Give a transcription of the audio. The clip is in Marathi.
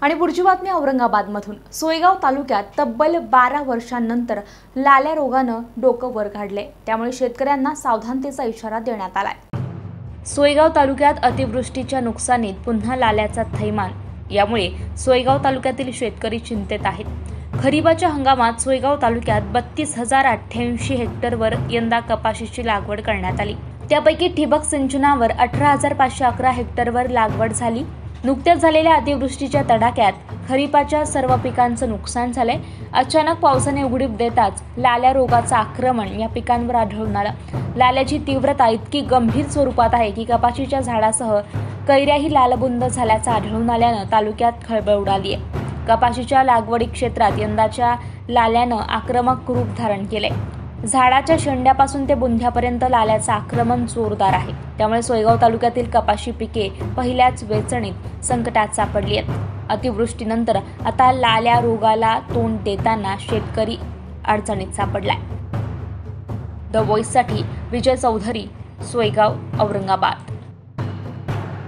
आणि पुढची बातमी औरंगाबादमधून. सोयगाव तालुक्यात तब्बल बारा वर्षांनंतर लाल्या रोगानं डोकं वर काढले त्यामुळे शेतकऱ्यांना सावधानतेचा इशारा देण्यात आलाय. सोयगाव तालुक्यात अतिवृष्टीच्या नुकसानीत पुन्हा लाल्याचा थैमान. यामुळे सोयगाव तालुक्यातील शेतकरी चिंतेत आहेत. खरीपाच्या हंगामात सोयगाव तालुक्यात बत्तीस हजार अठ्ठ्याऐंशी हेक्टरवर यंदा कपाशीची लागवड करण्यात आली. त्यापैकी ठिबक सिंचनावर अठरा हजार पाचशे अकरा हेक्टरवर लागवड झाली. नुकत्याच झालेल्या अतिवृष्टीच्या तडाख्यात खरीपाच्या सर्व पिकांचं नुकसान झालंय. अचानक पावसाने उघडीप देताच लाल्या रोगाचं आक्रमण या पिकांवर आढळून आलं. लाल्याची तीव्रता इतकी गंभीर स्वरूपात आहे की कपाशीच्या झाडासह कैऱ्याही लालबुंद झाल्याचं आढळून आल्यानं तालुक्यात खळबळ उडाली आहे कपाशीच्या लागवडी क्षेत्रात यंदाच्या लाल्यानं आक्रमक रूप धारण केलंय. झाडाच्या शेंड्यापासून ते बुंध्यापर्यंत लाल्याचं आक्रमण जोरदार आहे. त्यामुळे सोयगाव तालुक्यातील कपाशी पिके पहिल्याच वेचणीत संकटात सापडली आहेत. अतिवृष्टीनंतर आता लाल्या रोगाला तोंड देताना शेतकरी अडचणीत सापडलाय. द व्हॉइससाठी विजय चौधरी सोयगाव औरंगाबाद.